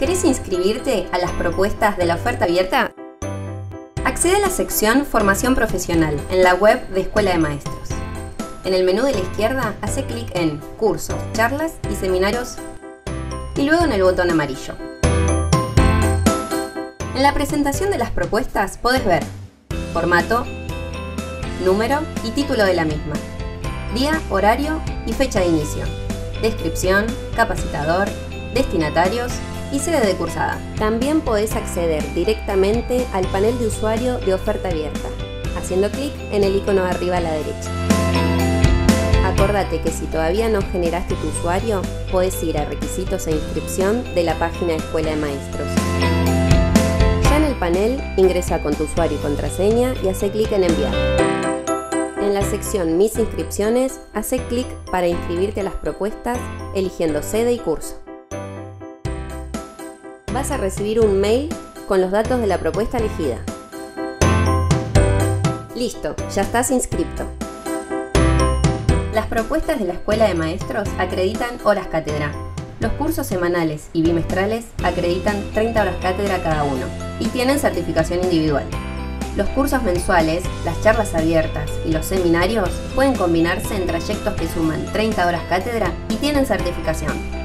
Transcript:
¿Querés inscribirte a las propuestas de la oferta abierta? Accede a la sección Formación Profesional en la web de Escuela de Maestros. En el menú de la izquierda, hace clic en Cursos, Charlas y Seminarios y luego en el botón amarillo. En la presentación de las propuestas podés ver formato, número y título de la misma, día, horario y fecha de inicio, descripción, capacitador, destinatarios y sede de cursada. También podés acceder directamente al panel de usuario de oferta abierta, haciendo clic en el icono arriba a la derecha. Acordate que si todavía no generaste tu usuario, puedes ir a requisitos e inscripción de la página Escuela de Maestros. Ya en el panel, ingresa con tu usuario y contraseña y hace clic en enviar. En la sección Mis inscripciones, hace clic para inscribirte a las propuestas, eligiendo sede y curso. Vas a recibir un mail con los datos de la propuesta elegida. Listo, ya estás inscripto. Las propuestas de la Escuela de Maestros acreditan horas cátedra. Los cursos semanales y bimestrales acreditan 30 horas cátedra cada uno y tienen certificación individual. Los cursos mensuales, las charlas abiertas y los seminarios pueden combinarse en trayectos que suman 30 horas cátedra y tienen certificación.